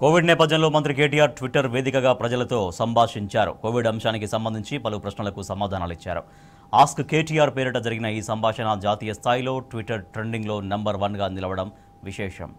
Covid నేపథ్యంలో మంత్రి KTR Twitter వేదికగా ప్రజలతో సంభాషించారు. కోవిడ్ అంశానికి సంబంధించి పలు ప్రశ్నలకు సమాధానాలు ఇచ్చారు ఆస్క్ కేటీఆర్ పేరిట జరిగిన ఈ సంభాషణ జాతీయ స్థాయిలో ట్విట్టర్ ట్రెండింగ్లో నంబర్ వన్గా నిలవడం విశేషం.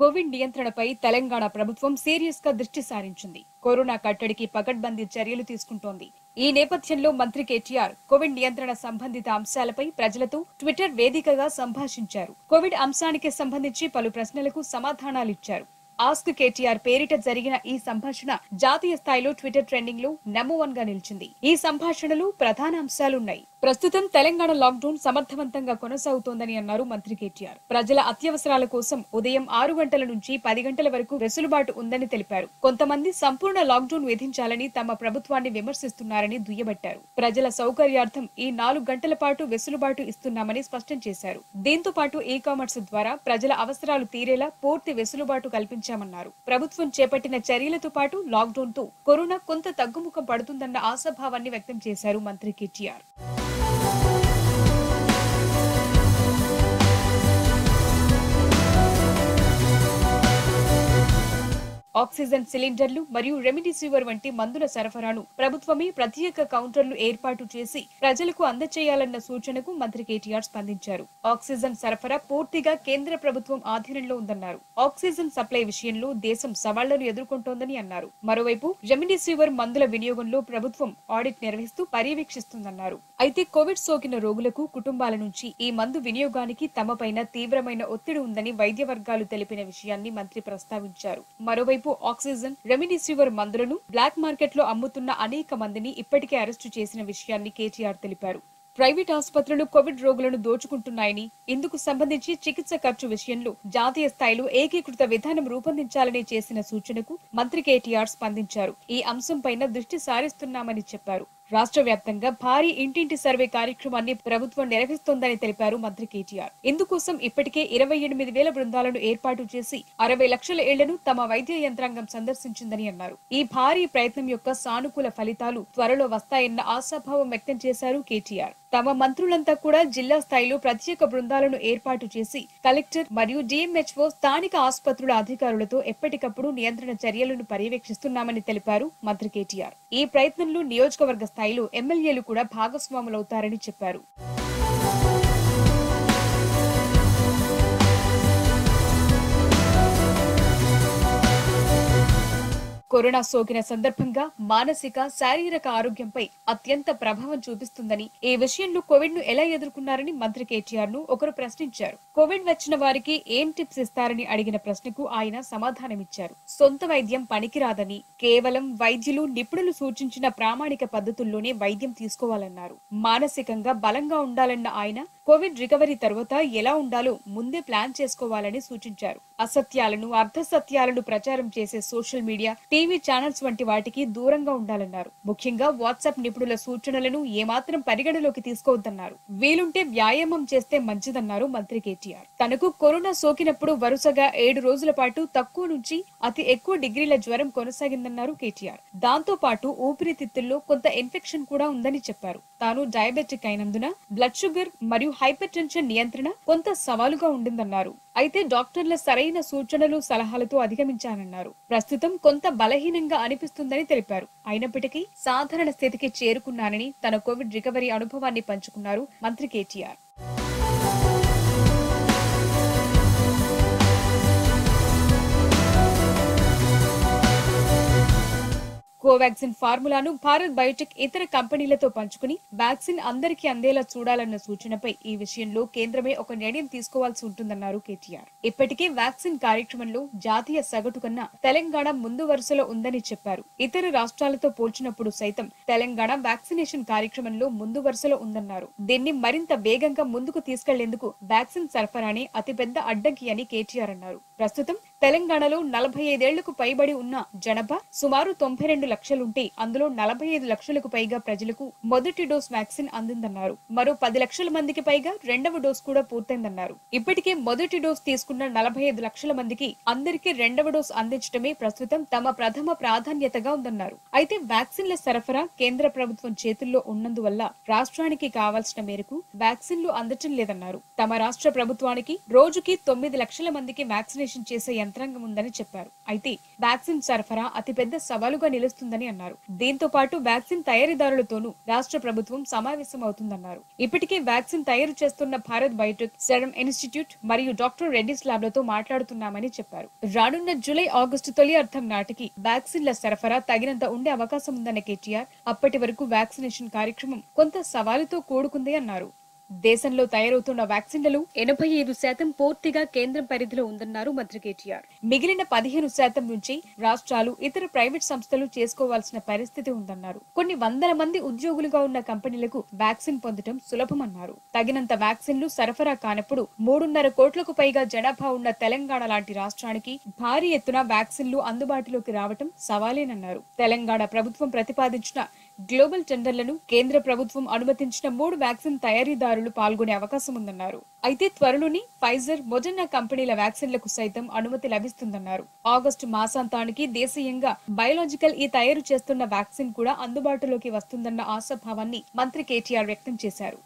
కోవిడ్ నియంత్రణపై తెలంగాణ ప్రభుత్వం సీరియస్గా దృష్టి సారించింది. కరోనా కట్టడికి పకడ్బందీ చర్యలు తీసుకుంటోంది. ఈ నేపథ్యంలో మంత్రి కేటీఆర్ కోవిడ్ నియంత్రణ సంబంధిత అంశాలపై ప్రజలతో ట్విట్టర్ వేదికగా సంభాషించారు. కోవిడ్ అంశానికి సంబంధించి పలు ప్రశ్నలకు సమాధానాలిచ్చారు ఆస్క్ కేటీఆర్ పేరిట జరిగిన ఈ సంభాషణ జాతీయ స్థాయిలో ట్విట్టర్ ట్రెండింగ్లో నెంబర్ వన్గా నిలిచింది. ఈ సంభాషణలో ప్రధాన అంశాలున్నాయి. ప్రస్తుతం తెలంగాణ లాక్డౌన్ సమర్థవంతంగా కొనసాగుతోందని అన్నారు మంత్రి కేటీఆర్. ప్రజల అత్యవసరాల కోసం ఉదయం ఆరు గంటల నుంచి పది గంటల వరకు వెసులుబాటు ఉందని తెలిపారు. కొంతమంది సంపూర్ణ లాక్డౌన్ విధించాలని తమ ప్రభుత్వాన్ని విమర్శిస్తున్నారని దుయ్యబట్టారు. ప్రజల సౌకర్యార్థం ఈ నాలుగు గంటల పాటు వెసులుబాటు ఇస్తున్నామని స్పష్టం చేశారు. దీంతో పాటు ఈ కామర్స్ ద్వారా ప్రజల అవసరాలు తీరేలా పూర్తి వెసులుబాటు కల్పించామన్నారు. ప్రభుత్వం చేపట్టిన చర్యలతో పాటు లాక్డౌన్తో కరోనా కొంత తగ్గుముఖం పడుతుందన్న ఆశాభావాన్ని వ్యక్తం చేశారు మంత్రి కేటీఆర్. Thank you. ఆక్సిజన్ సిలిండర్లు మరియు రెమిడిసివర్ వంటి మందుల సరఫరాను ప్రభుత్వమే ప్రత్యేక కౌంటర్లు ఏర్పాటు చేసి ప్రజలకు అందచేయాలన్న సూచనకు మంత్రి కేటీఆర్ స్పందించారు. ఆక్సిజన్ సరఫరా పూర్తిగా కేంద్ర ప్రభుత్వం ఆధీనంలో ఉందన్నారు. ఆక్సిజన్ సప్లై విషయంలో దేశం సవాళ్ళను ఎదుర్కొంటోందని అన్నారు. మరోవైపు రెమిడిసివర్ మందుల వినియోగంలో ప్రభుత్వం ఆడిట్ నిర్వహిస్తూ పర్యవేక్షిస్తుందన్నారు. అయితే కోవిడ్ సోకిన రోగులకు కుటుంబాల నుంచి ఈ మందు వినియోగానికి తమపైన తీవ్రమైన ఒత్తిడి ఉందని వైద్య వర్గాలు తెలిపిన విషయాన్ని మంత్రి ప్రస్తావించారు. మరోవైపు ఆక్సిజన్ రెమిడిసివర్ మందులను బ్లాక్ మార్కెట్లో అమ్ముతున్న అనేక మందిని ఇప్పటికే అరెస్టు చేసిన విషయాన్ని కేటీఆర్ తెలిపారు. ప్రైవేట్ ఆసుపత్రులు కోవిడ్ రోగులను దోచుకుంటున్నాయని ఇందుకు సంబంధించి చికిత్స ఖర్చు విషయంలో జాతీయ స్థాయిలో ఏకీకృత విధానం రూపొందించాలని చేసిన సూచనకు మంత్రి కేటీఆర్ స్పందించారు. ఈ అంశంపైన దృష్టి సారిస్తున్నామని చెప్పారు. రాష్ట్ర వ్యాప్తంగా భారీ ఇంటింటి సర్వే కార్యక్రమాన్ని ప్రభుత్వం నిర్వహిస్తోందని తెలిపారు మంత్రి కేటీఆర్. ఇందుకోసం ఇప్పటికే ఇరవై ఎనిమిది వేల బృందాలను ఏర్పాటు చేసి అరవై లక్షల ఏళ్ళను తమ వైద్య యంత్రాంగం సందర్శించిందని అన్నారు. ఈ భారీ ప్రయత్నం యొక్క సానుకూల ఫలితాలు త్వరలో వస్తాయన్న ఆశాభావం వ్యక్తం చేశారు కేటీఆర్. తమ మంత్రులంతా కూడా జిల్లా స్థాయిలో ప్రత్యేక బృందాలను ఏర్పాటు చేసి కలెక్టర్ మరియు డిఎంహెచ్ఓ స్థానిక ఆసుపత్రుల అధికారులతో ఎప్పటికప్పుడు నియంత్రణ చర్యలను పర్యవేక్షిస్తున్నామని తెలిపారు మంత్రి కేటీఆర్. ఈ ప్రయత్నంలో నియోజకవర్గ స్థాయిలో ఎమ్మెల్యేలు కూడా భాగస్వాములవుతారని చెప్పారు. కరోనా సోకిన సందర్భంగా మానసిక శారీరక ఆరోగ్యంపై అత్యంత ప్రభావం చూపిస్తుందని ఈ విషయంలో కోవిడ్ను ఎలా ఎదుర్కొన్నారని మంత్రి కేటీఆర్ను ఒకరు ప్రశ్నించారు. కోవిడ్ వచ్చిన వారికి ఏం టిప్స్ ఇస్తారని అడిగిన ప్రశ్నకు ఆయన సమాధానమిచ్చారు. సొంత వైద్యం పనికిరాదని కేవలం వైద్యులు నిపుణులు సూచించిన ప్రామాణిక పద్ధతుల్లోనే వైద్యం తీసుకోవాలన్నారు. మానసికంగా బలంగా ఉండాలన్న ఆయన కోవిడ్ రికవరీ తర్వాత ఎలా ఉండాలో ముందే ప్లాన్ చేసుకోవాలని సూచించారు. అసత్యాలను అర్ధసత్యాలను ప్రచారం చేసే సోషల్ మీడియా టీవీ ఛానల్స్ వంటి వాటికి దూరంగా ఉండాలన్నారు. ముఖ్యంగా వాట్సాప్ నిపుణుల సూచనలను ఏమాత్రం పరిగణలోకి తీసుకోవద్దన్నారు. వీలుంటే వ్యాయామం చేస్తే మంచిదన్నారు మంత్రి కేటీఆర్. తనకు కరోనా సోకినప్పుడు వరుసగా ఏడు రోజుల పాటు తక్కువ నుంచి అతి ఎక్కువ డిగ్రీల జ్వరం కొనసాగిందన్నారు కేటీఆర్. దాంతో పాటు ఊపిరితిత్తుల్లో కొంత ఇన్ఫెక్షన్ కూడా ఉందని చెప్పారు. తాను డయాబెటిక్ అయినందున బ్లడ్ షుగర్ మరియు హైపర్ టెన్షన్ నియంత్రణ కొంత సవాలుగా ఉండిందన్నారు. అయితే డాక్టర్ల సరైన సూచనలు సలహాలతో అధిగమించానన్నారు. ప్రస్తుతం కొంత బలహీనంగా అనిపిస్తుందని తెలిపారు. అయినప్పటికీ సాధారణ స్థితికి చేరుకున్నానని తన కోవిడ్ రికవరీ అనుభవాన్ని పంచుకున్నారు మంత్రి కేటీఆర్. కోవాక్సిన్ ఫార్ములాను భారత్ బయోటెక్ ఇతర కంపెనీలతో పంచుకుని వ్యాక్సిన్ అందరికీ అందేలా చూడాలన్న సూచనపై ఈ విషయంలో కేంద్రమే ఒక నిర్ణయం తీసుకోవాల్సి ఉంటుందన్నారు కేటీఆర్. ఇప్పటికే వ్యాక్సిన్ కార్యక్రమంలో జాతీయ సగటు కన్నా తెలంగాణ ముందు వరుసలో ఉందని చెప్పారు. ఇతర రాష్ట్రాలతో పోల్చినప్పుడు సైతం తెలంగాణ వ్యాక్సినేషన్ కార్యక్రమంలో ముందు వరుసలో ఉందన్నారు. దీన్ని మరింత వేగంగా ముందుకు తీసుకెళ్ళేందుకు వ్యాక్సిన్ సరఫరానే అతిపెద్ద అడ్డంకి అని కేటీఆర్ అన్నారు. ప్రస్తుతం తెలంగాణలో నలభై ఐదేళ్ళకు పైబడి ఉన్న జనాభా సుమారు తొంభై రెండు లక్షలుంటే అందులో నలభై ఐదు లక్షలకు పైగా ప్రజలకు మొదటి డోస్ వ్యాక్సిన్ అందిందన్నారు. మరో పది లక్షల మందికి పైగా రెండవ డోస్ కూడా పూర్తయిందన్నారు. ఇప్పటికే మొదటి డోస్ తీసుకున్న నలభై ఐదు లక్షల మందికి అందరికీ రెండవ డోస్ అందించడమే ప్రస్తుతం తమ ప్రథమ ప్రాధాన్యతగా ఉందన్నారు. అయితే వ్యాక్సిన్ల సరఫరా కేంద్ర ప్రభుత్వం చేతుల్లో ఉన్నందువల్ల రాష్ట్రానికి కావాల్సిన మేరకు వ్యాక్సిన్లు అందటం లేదన్నారు. తమ రాష్ట్ర ప్రభుత్వానికి రోజుకి తొమ్మిది లక్షల మందికి వ్యాక్సినేషన్ చేసే యంత్రాంగం ఉందని చెప్పారు. అయితే వ్యాక్సిన్ సరఫరా అతిపెద్ద సవాలుగా చేస్తుందని అన్నారు. దీంతో పాటు వ్యాక్సిన్ తయారీదారులతోనూ రాష్ట్ర ప్రభుత్వం సమావేశం అవుతుందన్నారు ఇప్పటికే వ్యాక్సిన్ తయారు చేస్తున్న భారత్ బయోటెక్ సెరమ్ ఇన్స్టిట్యూట్ మరియు డాక్టర్ రెడ్డిస్ ల్యాబ్లతో మాట్లాడుతున్నామని చెప్పారు. రానున్న జూలై ఆగస్టు తొలి అర్థం నాటికి వ్యాక్సిన్ల సరఫరా తగినంత ఉండే అవకాశం ఉందన్న కేటీఆర్ అప్పటి వరకు వ్యాక్సినేషన్ కార్యక్రమం కొంత సవాలుతో కూడుకుంది అన్నారు. దేశంలో తయారవుతున్న వ్యాక్సిన్లలో ఎనభై ఐదు శాతం పూర్తిగా కేంద్రం పరిధిలో ఉందన్నారు మంత్రి కేటీఆర్. మిగిలిన పదిహేను శాతం నుంచి రాష్ట్రాలు ఇతర ప్రైవేట్ సంస్థలు చేసుకోవాల్సిన పరిస్థితి ఉందన్నారు. కొన్ని వందల మంది ఉద్యోగులుగా ఉన్న కంపెనీలకు వ్యాక్సిన్ పొందడం సులభమన్నారు. తగినంత వ్యాక్సిన్లు సరఫరా కానప్పుడు మూడున్నర కోట్లకు పైగా జనాభా ఉన్న తెలంగాణ లాంటి రాష్ట్రానికి భారీ ఎత్తున వ్యాక్సిన్లు అందుబాటులోకి రావటం సవాలేనన్నారు. తెలంగాణ ప్రభుత్వం ప్రతిపాదించిన గ్లోబల్ టెండర్లను కేంద్ర ప్రభుత్వం అనుమతించిన మూడు వ్యాక్సిన్ తయారీదారులు పాల్గొనే అవకాశం ఉందన్నారు. అయితే త్వరలోనే ఫైజర్ మొడర్నా కంపెనీల వ్యాక్సిన్లకు సైతం అనుమతి లభిస్తుందన్నారు. ఆగస్టు మాసాంతానికి దేశీయంగా బయోలాజికల్ ఈ తయారు చేస్తున్న వ్యాక్సిన్ కూడా అందుబాటులోకి వస్తుందన్న ఆశాభావాన్ని మంత్రి కేటీఆర్ వ్యక్తం చేశారు.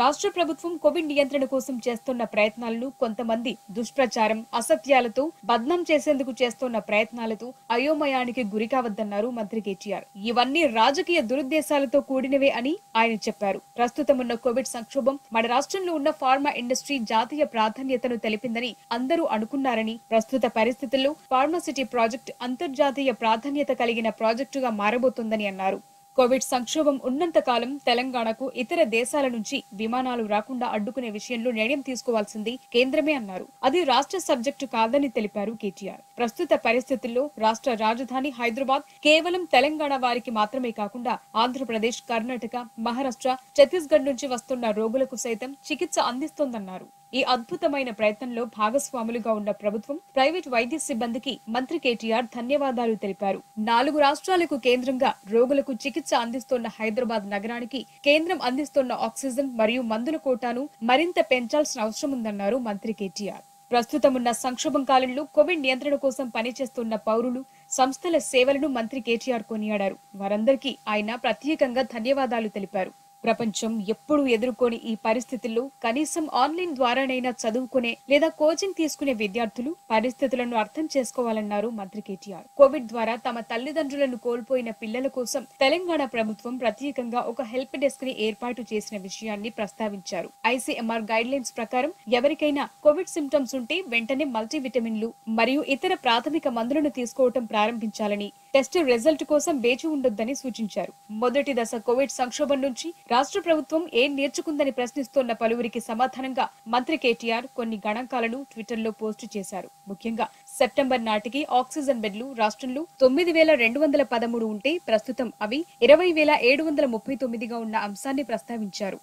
రాష్ట్ర ప్రభుత్వం కోవిడ్ నియంత్రణ కోసం చేస్తున్న ప్రయత్నాలను కొంతమంది దుష్ప్రచారం అసత్యాలతో బద్నం చేసేందుకు చేస్తున్న ప్రయత్నాలతో అయోమయానికి గురి కావద్దన్నారు మంత్రి కేటీఆర్. ఇవన్నీ రాజకీయ దురుద్దేశాలతో కూడినవే అని ఆయన చెప్పారు. ప్రస్తుతం ఉన్న కోవిడ్ సంక్షోభం మన రాష్ట్రంలో ఉన్న ఫార్మా ఇండస్ట్రీ జాతీయ ప్రాధాన్యతను తెలిపిందని అందరూ అనుకున్నారని ప్రస్తుత పరిస్థితుల్లో ఫార్మాసిటీ ప్రాజెక్ట్ అంతర్జాతీయ ప్రాధాన్యత కలిగిన ప్రాజెక్టుగా మారబోతోందని అన్నారు. కోవిడ్ సంక్షోభం ఉన్నంత కాలం తెలంగాణకు ఇతర దేశాల నుంచి విమానాలు రాకుండా అడ్డుకునే విషయంలో నిర్ణయం తీసుకోవాల్సింది కేంద్రమే అన్నారు. అది రాష్ట్ర సబ్జెక్టు కాదని తెలిపారు కేటీఆర్. ప్రస్తుత పరిస్థితుల్లో రాష్ట్ర రాజధాని హైదరాబాద్ కేవలం తెలంగాణ వారికి మాత్రమే కాకుండా ఆంధ్రప్రదేశ్ కర్ణాటక మహారాష్ట్ర ఛత్తీస్గఢ్ నుంచి వస్తున్న రోగులకు సైతం చికిత్స అందిస్తోందన్నారు. ఈ అద్భుతమైన ప్రయత్నంలో భాగస్వాములుగా ఉన్న ప్రభుత్వం ప్రైవేట్ వైద్య సిబ్బందికి మంత్రి కేటీఆర్ ధన్యవాదాలు తెలిపారు. నాలుగు రాష్ట్రాలకు కేంద్రంగా రోగులకు చికిత్స అందిస్తోన్న హైదరాబాద్ నగరానికి కేంద్రం అందిస్తోన్న ఆక్సిజన్ మరియు మందుల కోటాను మరింత పెంచాల్సిన అవసరం ఉందన్నారు మంత్రి కేటీఆర్. ప్రస్తుతం ఉన్న సంక్షోభం కాలంలో కోవిడ్ నియంత్రణ కోసం పనిచేస్తున్న పౌరులు సంస్థల సేవలను మంత్రి కేటీఆర్ కొనియాడారు. వారందరికీ ఆయన ప్రత్యేకంగా ధన్యవాదాలు తెలిపారు. ప్రపంచం ఎప్పుడూ ఎదుర్కొని ఈ పరిస్థితుల్లో కనీసం ఆన్లైన్ ద్వారానైనా చదువుకునే లేదా కోచింగ్ తీసుకునే విద్యార్థులు పరిస్థితులను అర్థం చేసుకోవాలన్నారు మంత్రి కేటీఆర్. కోవిడ్ ద్వారా తమ తల్లిదండ్రులను కోల్పోయిన పిల్లల కోసం తెలంగాణ ప్రభుత్వం ప్రత్యేకంగా ఒక హెల్ప్ డెస్క్ని ఏర్పాటు చేసిన విషయాన్ని ప్రస్తావించారు. ఐసీఎంఆర్ గైడ్ లైన్స్ ప్రకారం ఎవరికైనా కోవిడ్ సిమ్టమ్స్ ఉంటే వెంటనే మల్టీవిటమిన్లు మరియు ఇతర ప్రాథమిక మందులను తీసుకోవటం ప్రారంభించాలని టెస్ట్ రిజల్ట్ కోసం వేచి ఉండొద్దని సూచించారు. మొదటి దశ కోవిడ్ సంక్షోభం నుంచి రాష్ట్ర ప్రభుత్వం ఏం నేర్చుకుందని ప్రశ్నిస్తోన్న పలువురికి సమాధానంగా మంత్రి కేటీఆర్ కొన్ని గణాంకాలను ట్విట్టర్లో పోస్టు చేశారు. ముఖ్యంగా సెప్టెంబర్ నాటికి ఆక్సిజన్ బెడ్లు రాష్ట్రంలో తొమ్మిది వేల రెండు వందల పదమూడు ఉంటే ప్రస్తుతం అవి ఇరవై వేల ఏడు వందల ముప్పై తొమ్మిదిగా ఉన్న అంశాన్ని ప్రస్తావించారు.